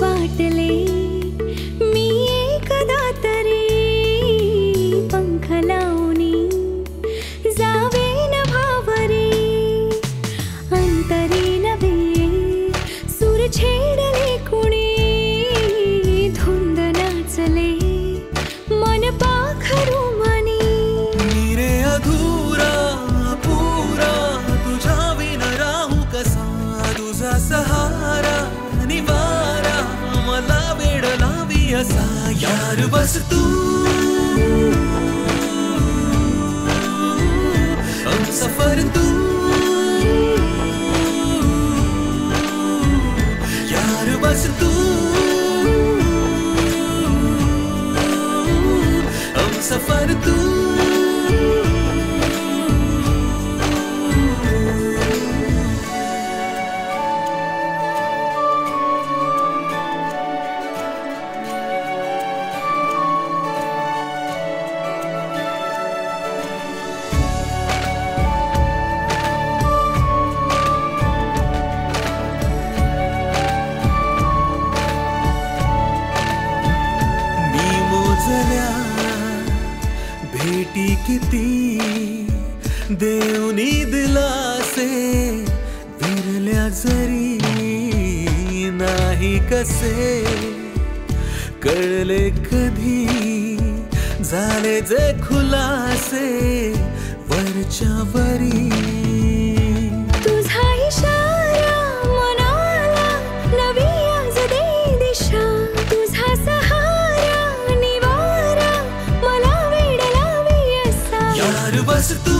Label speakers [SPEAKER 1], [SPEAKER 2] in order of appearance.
[SPEAKER 1] वाटले
[SPEAKER 2] असा यार बस तू। हम सफ़र तू। यार बस तू। हम सफ़र तू। मोजल्या भेटी किती देवनी दिलासे विरल्या जरी नाही कसे, कळले कधी झाले जे खुलासे, वरच्या वरी puede tú.